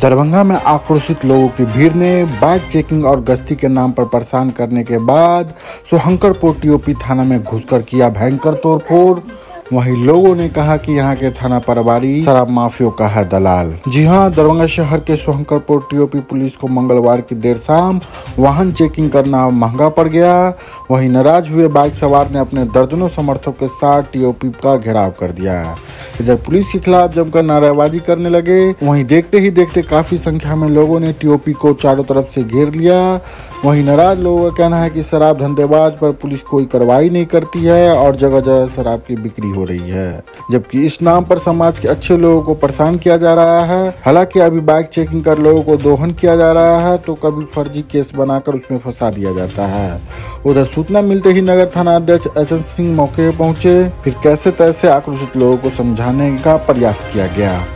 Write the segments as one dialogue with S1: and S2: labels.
S1: दरभंगा में आक्रोशित लोगों की भीड़ ने बाइक चेकिंग और गश्ती के नाम पर परेशान करने के बाद सोहंकरपुर टीओपी थाना में घुसकर किया भयंकर तोड़फोड़। वहीं लोगों ने कहा कि यहाँ के थाना प्रभारी शराब माफियों का है दलाल। जी हाँ दरभंगा शहर के सोहंकरपुर टीओपी पुलिस को मंगलवार की देर शाम वाहन चेकिंग करना महँगा पड़ गया। वहीं नाराज़ हुए बाइक सवार ने अपने दर्जनों समर्थकों के साथ टीओपी का घेराव कर दिया। इधर पुलिस के खिलाफ जमकर नारेबाजी करने लगे। वहीं देखते ही देखते काफ़ी संख्या में लोगों ने टीओपी को चारों तरफ़ से घेर लिया। वहीं नाराज़ लोगों का कहना है कि शराब धंधेबाज पर पुलिस कोई कार्रवाई नहीं करती है और जगह जगह शराब की बिक्री हो रही है, जबकि इस नाम पर समाज के अच्छे लोगों को परेशान किया जा रहा है। हालाँकि अभी बाइक चेकिंग कर लोगों को दोहन किया जा रहा है तो कभी फर्जी केस बनाकर उसमें फंसा दिया जाता है। उधर सूचना मिलते ही नगर थाना अध्यक्ष एच सिंह मौके पहुँचे। फिर कैसे तैसे आक्रोशित लोगों को समझाने का प्रयास किया गया।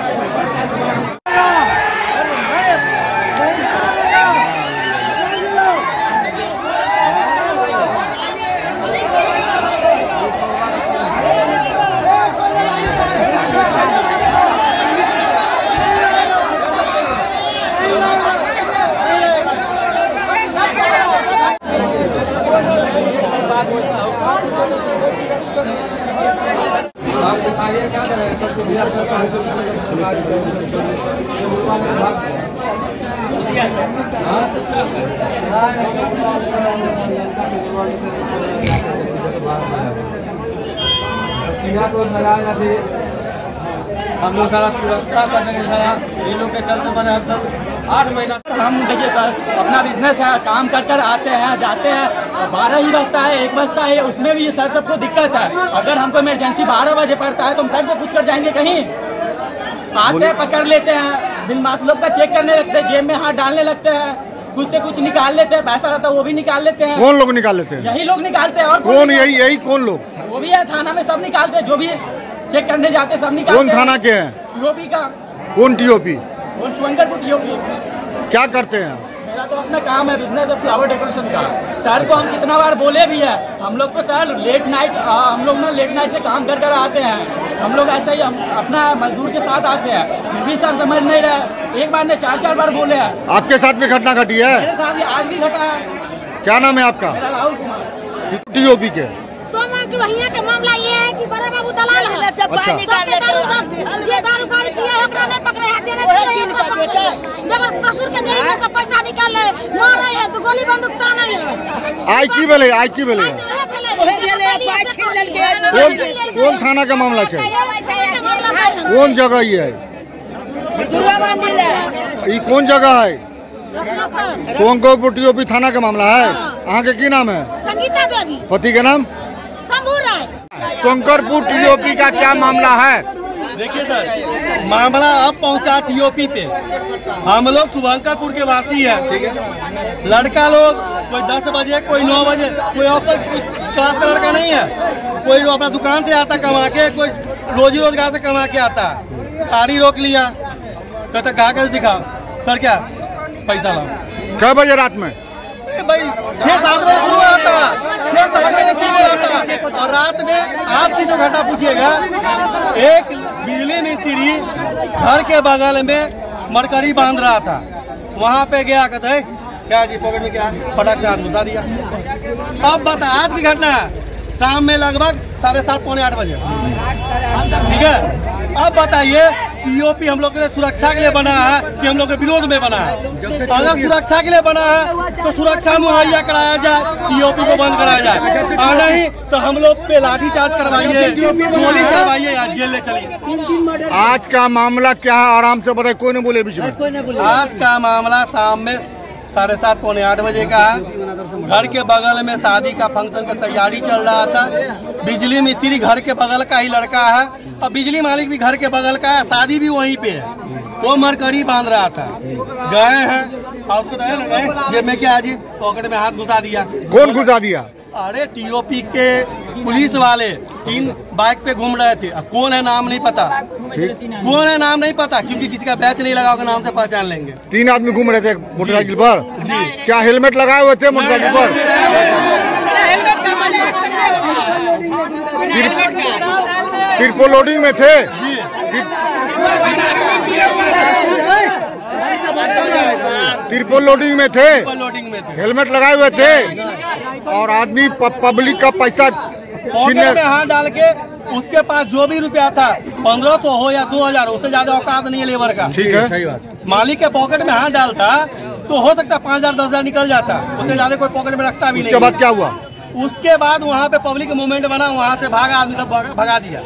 S2: हम लोग सारा सुरक्षा करने के साथ ये लोग के चलते मैंने हम सब आठ महीना
S3: हम देखिए सर अपना बिज़नेस है काम कर कर आते हैं जाते हैं। बारह ही बजता है एक बजता है उसमें भी सर सबको दिक्कत है। अगर हमको इमरजेंसी बारह बजे पड़ता है तो हम सर से पूछ कर जाएँगे कहीं। आते हैं पकड़ लेते हैं बिल बात लोग का चेक करने लगते हैं जेब में हाथ डालने लगते हैं कुछ से कुछ निकाल लेते हैं पैसा रहता है वो भी निकाल लेते हैं।
S4: कौन लोग निकाल लेते हैं?
S3: यही लोग निकालते हैं और
S4: कौन यही यही कौन लोग?
S3: वो भी है थाना में सब निकालते हैं जो भी चेक करने जाते सब निकालते
S4: कौन थाना के हैं?
S3: टीओपी का।
S4: कौन टीओपी
S3: और
S4: क्या करते हैं?
S3: मेरा तो अपना काम है बिज़नेस है फ्लावर डेकोरेशन का। सर को हम कितना बार बोले भी है हम लोग को सर लेट नाइट हम लोग ना लेट नाइट से काम कर कर आते हैं। हम लोग ऐसा ही हम अपना मजदूर के साथ आते हैं। फिर भी सर समझ नहीं रहे एक बार ने चार चार बार बोले हैं।
S4: आपके साथ भी घटना घटी है?
S3: मेरे साथ भी आज भी घटा है।
S4: क्या नाम है आपका?
S3: राहुल कुमार।
S4: टीओपी के?
S5: सोमा के वहिया के मामला ये है कि बड़ा बाबू दलाल है।
S4: अच्छा।
S5: दारू पकड़े पैसा निकाल मारे है तो गोली बंदूक ताने
S4: आई की भेले आई की भेले।
S5: तो के
S4: कौन कौन थाना का मामला है
S5: कौन
S4: जगह ये है?
S5: है।
S4: ये कौन जगह है? सोनकोपुर टीओपी थाना का मामला है? अहाँ के की नाम है?
S5: संगीता देवी।
S4: पति के नाम? शंकरपुर टीओपी का क्या मामला है?
S2: देखिए सर मामला अब पहुँचा टीओपी पे। हम लोग शुभंकरपुर के वासी हैं लड़का लोग कोई दस बजे कोई नौ बजे कोई अफसर क्लास का लड़का नहीं है। कोई अपना दुकान से आता कमा के कोई रोजी रोज़गार से कमा के आता। गाड़ी रोक लिया। कहता कागज़ दिखाओ सर क्या? पैसा लाओ।
S4: कै बजे रात में?
S2: भाई छह सात बजे शुरू आता। छह सात बजे शुरू आता। और रात में आज की जो घटना पूछिएगा एक बिजली मिस्त्री घर के बगल में मरकरी बाँध रहा था। वहाँ पे गया कहते "हे, क्या जी पॉकेट में क्या फटक से हाथ घुसा दिया। अब बता आज की घटना है। शाम में लगभग साढ़े सात पौने आठ बजे। ठीक है? अब बताइए पीओपी हम लोग के लिए सुरक्षा के लिए बना है कि हम लोग के विरोध में बना है। अगर सुरक्षा के लिए बना है तो सुरक्षा मुहैया कराया जाए पीओपी को बंद कराया जाए। और नहीं तो हम लोग पे लाठी चार्ज करवाइए गोली करवाइए या जेल ले चलिए।
S4: आज का मामला क्या है आराम से बताए कोई नहीं बोले बीच में।
S2: आज का मामला शाम में साढ़े सात पौने आठ बजे का है। घर के बगल में शादी का फ़ंक्शन का तैयारी चल रहा था। बिजली मिस्त्री घर के बगल का ही लड़का है। और बिजली मालिक भी घर के बगल का है शादी भी वहीं पे है। वो मरकरी बाँध रहा था। गए हैं। और उसको तो गए। जेब में क्या जी? पॉकेट में हाथ घुसा दिया।
S4: कौन घुसा दिया?
S2: अरे टीओपी के पुलिस वाले तीन बाइक पे घूम रहे थे। अब कौन है नाम नहीं पता। कौन है नाम नहीं पता क्योंकि किसी का बैच नहीं लगा होगा नाम से पहचान लेंगे।
S4: तीन आदमी घूम रहे थे मोटरसाइकिल पर। क्या हेलमेट लगाए हुए थे मोटरसाइकिल पर? तिरपो लोडिंग में थे। तिरपो लोडिंग में थे
S2: लोडिंग में थे।
S4: हेलमेट लगाए हुए थे। और आदमी पब्लिक का पैसा
S2: पॉकेट
S4: छीनने
S2: में हाथ डाल के उसके पास जो भी रुपया था पंद्रह सौ हो या दो हज़ार उससे ज़्यादा औकात नहीं है लेबर का।
S4: ठीक है।
S2: मालिक के पॉकेट में हाथ डालता तो हो सकता पाँच हज़ार दस हज़ार निकल जाता। उससे ज़्यादा कोई पॉकेट में रखता भी
S4: उसके
S2: नहीं।
S4: बाद क्या हुआ?
S2: उसके बाद वहाँ पे पब्लिक मूवमेंट बना वहाँ से भागा आदमी सब भगा दिया।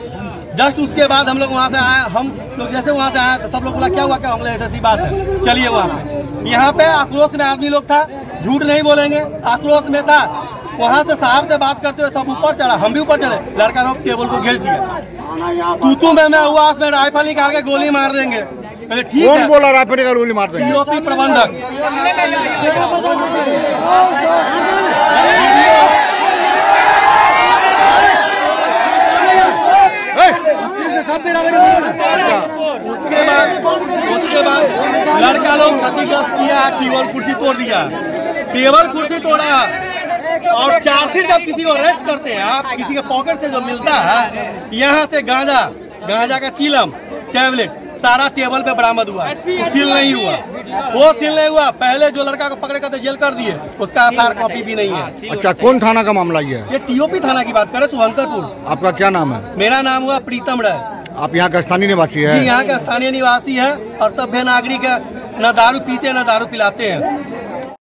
S2: जस्ट उसके बाद हम लोग वहाँ से आए हम लोग जैसे वहाँ से आए तो सब लोग बोला क्या हुआ? क्या हम लोग ऐसी बात है चलिए वहाँ पे यहाँ पे आक्रोश में आदमी लोग था झूठ नहीं बोलेंगे आक्रोश में था। वहाँ से साहब से बात करते हुए सब ऊपर चढ़ा हम भी ऊपर चढ़े लड़का लोग टेबल को घेर दिया। तू तू में मैं हुआ उसमें राइफल निकाल के गोली मार देंगे। अरे ठीक
S4: कौन
S2: है।
S4: बोला रायपुर का गोली मार देंगे?
S2: प्रबंधक उसके बाद उसके बाद लड़का लोग क्षतिग्रस्त किया है टेबल कुर्सी तोड़ दिया। टेबल कुर्सी तोड़ा। और चार्जशीट जब किसी को अरेस्ट करते हैं आप किसी के पॉकेट से जो मिलता है यहाँ से गांजा गांजा का चीलम टैबलेट सारा टेबल पे बरामद हुआ। सील नहीं हुआ। वो सील नहीं हुआ। पहले जो लड़का को पकड़े करते जेल कर दिए उसका एफ़ कॉपी भी नहीं है।
S4: अच्छा कौन थाना का मामला ये है?
S2: ये टीओपी थाना की बात करें सुहंतरपुर
S4: आपका क्या नाम है?
S2: मेरा नाम हुआ प्रीतम राय।
S4: आप यहाँ का स्थानीय निवासी है?
S2: यहाँ का स्थानीय निवासी है और सभ्य नागरिक है। न दारू पीते हैं ना दारू पिलाते हैं।